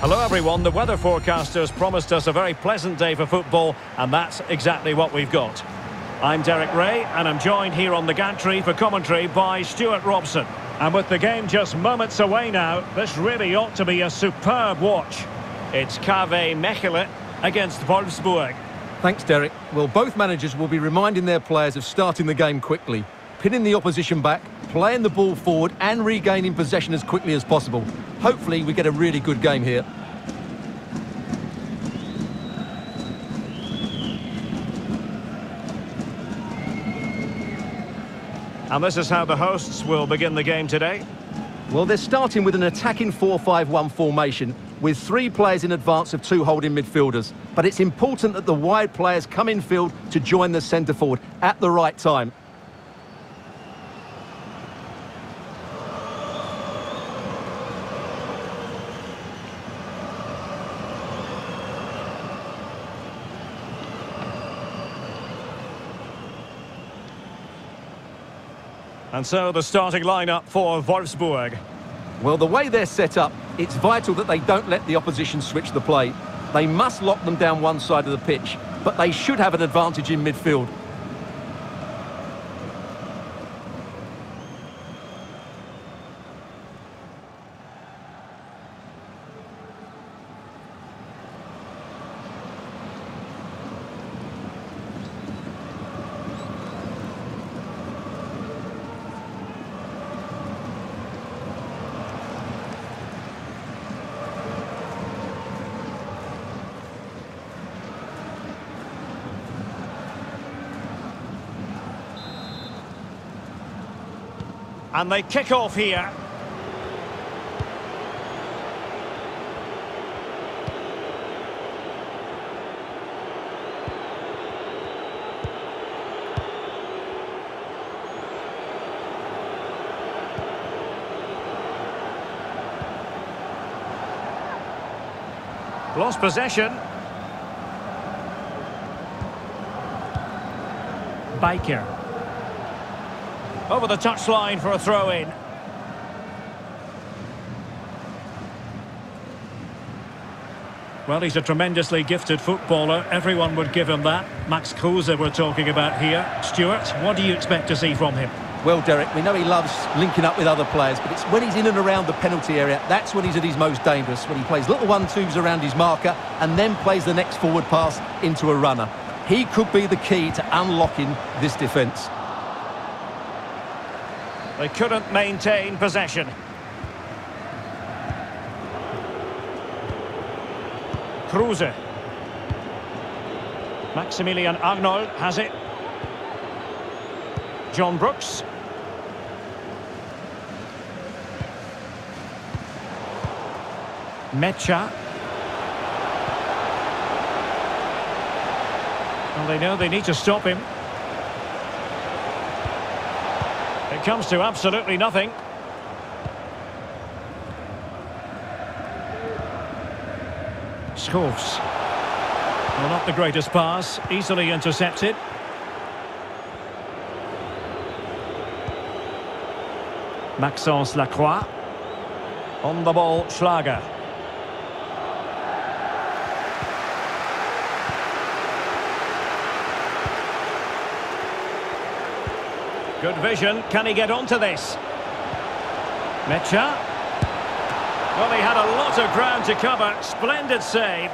Hello everyone, the weather forecasters promised us a very pleasant day for football and that's exactly what we've got. I'm Derek Ray and I'm joined here on the gantry for commentary by Stuart Robson. And with the game just moments away now, this really ought to be a superb watch. It's KV Mechelen against Wolfsburg. Thanks, Derek. Well, both managers will be reminding their players of starting the game quickly, pinning the opposition back, playing the ball forward and regaining possession as quickly as possible. Hopefully we get a really good game here. And this is how the hosts will begin the game today. Well, they're starting with an attacking 4-5-1 formation with three players in advance of two holding midfielders. But it's important that the wide players come in field to join the centre forward at the right time. And so the starting lineup for Wolfsburg. Well, the way they're set up, it's vital that they don't let the opposition switch the play. They must lock them down one side of the pitch, but they should have an advantage in midfield. And they kick off here. Lost possession. Baker. Over the touchline for a throw-in. Well, he's a tremendously gifted footballer. Everyone would give him that. Max Kruse we're talking about here. Stuart, what do you expect to see from him? Well, Derek, we know he loves linking up with other players, but it's when he's in and around the penalty area, that's when he's at his most dangerous, when he plays little one-twos around his marker and then plays the next forward pass into a runner. He could be the key to unlocking this defence. They couldn't maintain possession. Kruse. Maximilian Arnold has it. John Brooks. Nmecha. Well, they know they need to stop him. It comes to absolutely nothing. Schoofs. Well, not the greatest pass. Easily intercepted. Maxence Lacroix. On the ball, Schlager. Good vision. Can he get onto this? Nmecha. Well, he had a lot of ground to cover. Splendid save.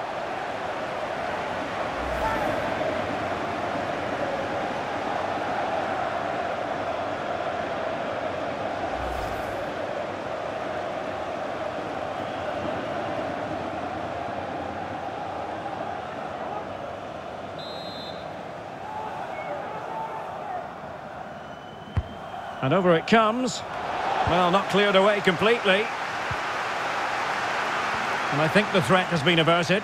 And over it comes. Well, not cleared away completely. And I think the threat has been averted.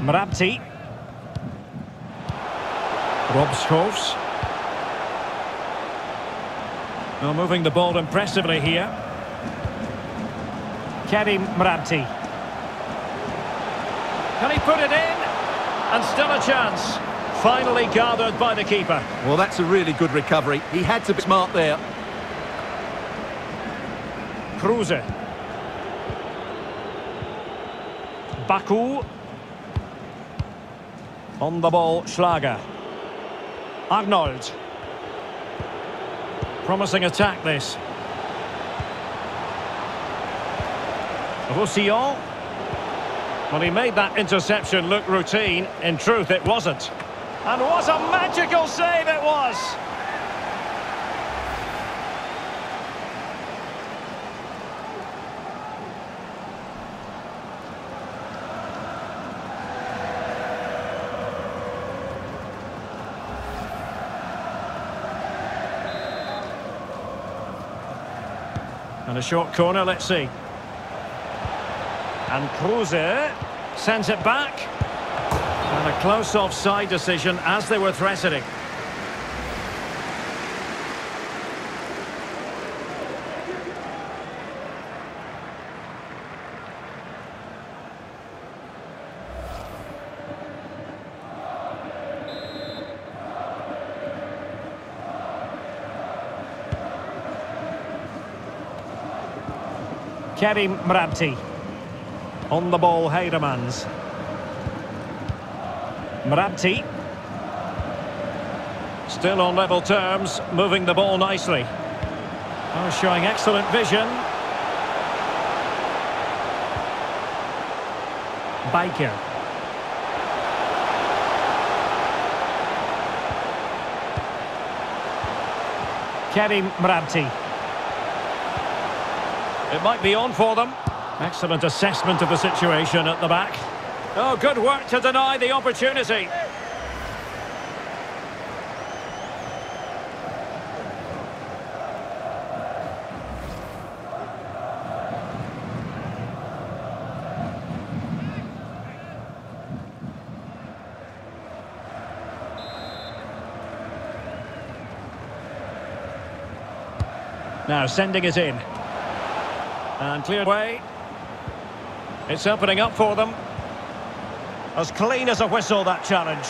Mrabti. Rob Schoofs. Well, moving the ball impressively here. Kerim Mrabti. Can he put it in? And still a chance. Finally gathered by the keeper. Well, that's a really good recovery. He had to be smart there. Kruse. Baku. On the ball, Schlager. Arnold. Promising attack, this. Roussillon. Well, he made that interception look routine. In truth, it wasn't. And what a magical save it was! And a short corner, let's see. And Kruse sends it back. And a close offside decision as they were threatening. Kerim Mrabti. On the ball, Heidemans. Mrabti. Still on level terms, moving the ball nicely. Oh, showing excellent vision. Biker. Kerim Mrabti. It might be on for them. Excellent assessment of the situation at the back. Oh, good work to deny the opportunity. Now sending it in. And cleared away. It's opening up for them. As clean as a whistle, that challenge.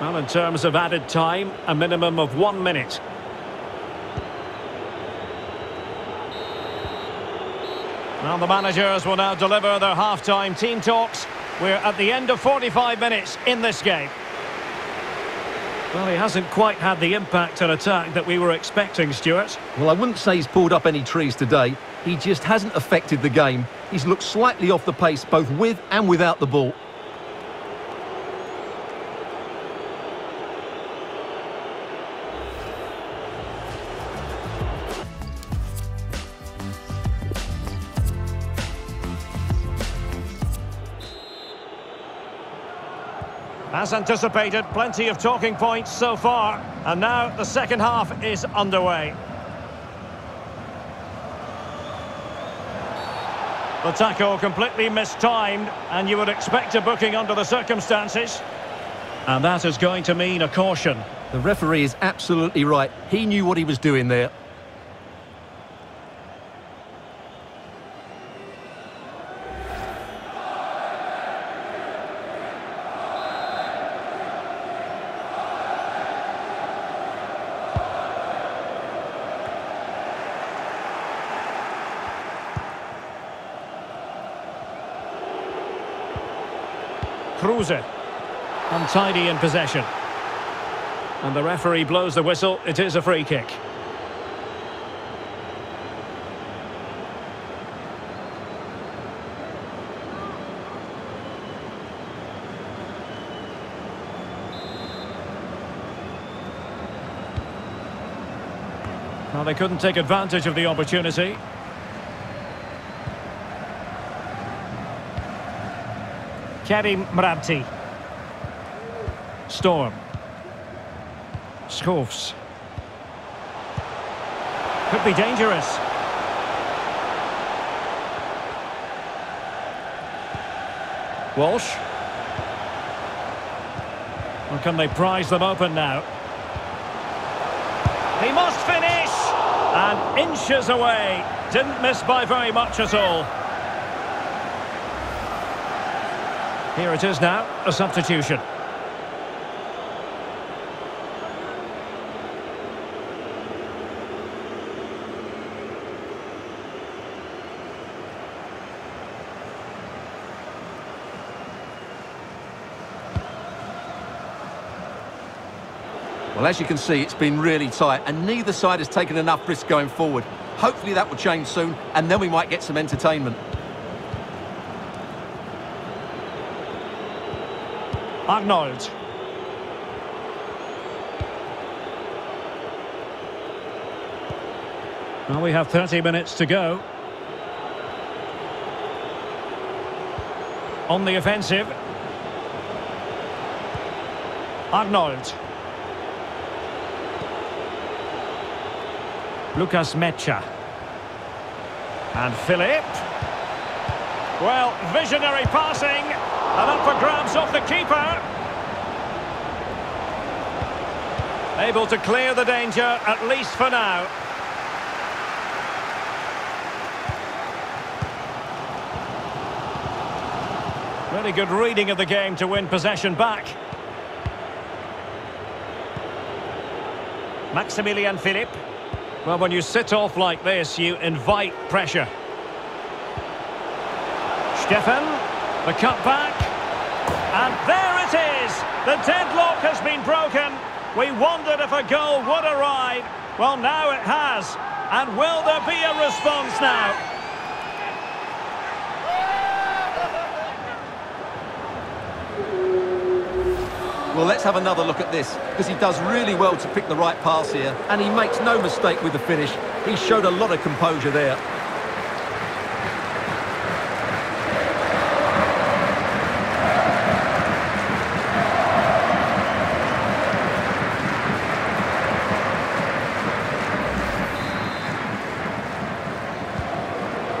Well, in terms of added time, a minimum of one minute. Now the managers will now deliver their half-time team talks. We're at the end of 45 minutes in this game. Well, he hasn't quite had the impact and attack that we were expecting, Stuart. Well, I wouldn't say he's pulled up any trees today. He just hasn't affected the game. He's looked slightly off the pace both with and without the ball. As anticipated, plenty of talking points so far. And now the second half is underway. The tackle completely mistimed, and you would expect a booking under the circumstances. And that is going to mean a caution. The referee is absolutely right. He knew what he was doing there. Kruse. Untidy in possession. And the referee blows the whistle. It is a free kick. Well, they couldn't take advantage of the opportunity. Kerim Mrabti. Storm. Schoofs. Could be dangerous. Walsh. Or can they prize them open now? He must finish! And inches away. Didn't miss by very much at all. Here it is now, a substitution. Well, as you can see, it's been really tight, and neither side has taken enough risk going forward. Hopefully that will change soon, and then we might get some entertainment. Arnold. Well, we have 30 minutes to go. On the offensive. Arnold. Lukas Nmecha. And Philipp. Well, visionary passing. And up for grabs off the keeper. Able to clear the danger, at least for now. Really good reading of the game to win possession back. Maximilian Philipp. Well, when you sit off like this, you invite pressure. Steffen, the cutback. And there it is! The deadlock has been broken. We wondered if a goal would arrive. Well, now it has. And will there be a response now? Well, let's have another look at this, because he does really well to pick the right pass here, and he makes no mistake with the finish. He showed a lot of composure there.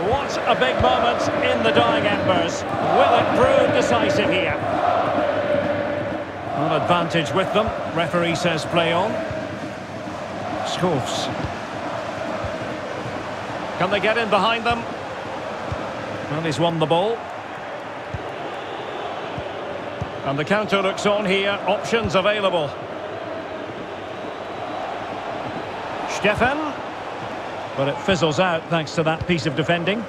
What a big moment in the dying embers. Will it prove decisive here? An advantage with them. Referee says play on. Schoofs. Can they get in behind them? Well, he's won the ball. And the counter looks on here. Options available. Steffen. But it fizzles out thanks to that piece of defending.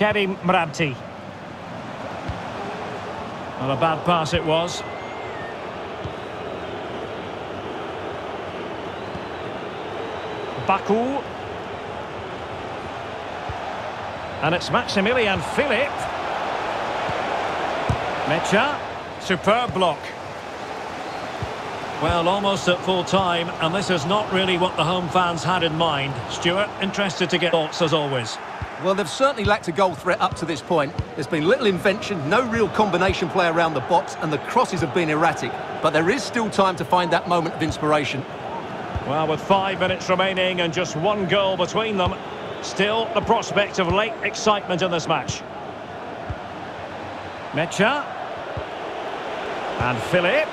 Kerim Mrabti. Well, a bad pass it was. Baku. And it's Maximilian Philipp. Nmecha. Superb block. Well, almost at full time, and this is not really what the home fans had in mind. Stuart, interested to get thoughts as always. Well, they've certainly lacked a goal threat up to this point. There's been little invention, no real combination play around the box, and the crosses have been erratic. But there is still time to find that moment of inspiration. Well, with five minutes remaining and just one goal between them, still the prospect of late excitement in this match. Nmecha. And Philipp.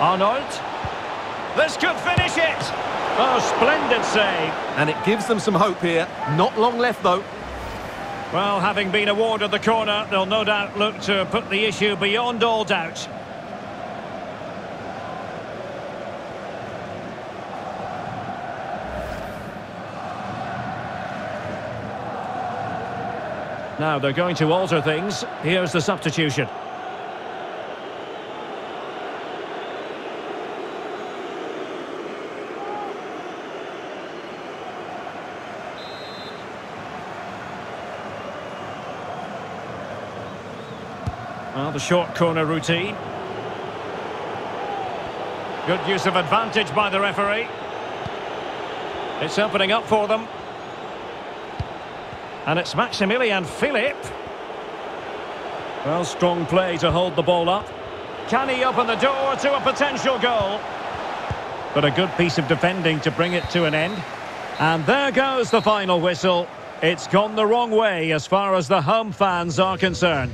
Arnold. This could finish it. Oh, splendid save. And it gives them some hope here. Not long left, though. Well, having been awarded the corner, they'll no doubt look to put the issue beyond all doubt. Now they're going to alter things. Here's the substitution. The short corner routine. Good use of advantage by the referee. It's opening up for them. And it's Maximilian Philipp. Well, strong play to hold the ball up. Can he open the door to a potential goal? But a good piece of defending to bring it to an end. And there goes the final whistle. It's gone the wrong way as far as the home fans are concerned.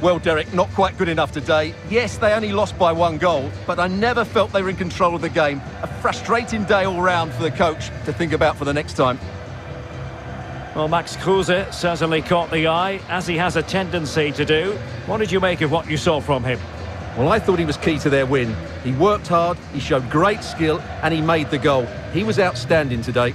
Well, Derek, not quite good enough today. Yes, they only lost by one goal, but I never felt they were in control of the game. A frustrating day all round for the coach to think about for the next time. Well, Max Kruse certainly caught the eye, as he has a tendency to do. What did you make of what you saw from him? Well, I thought he was key to their win. He worked hard, he showed great skill, and he made the goal. He was outstanding today.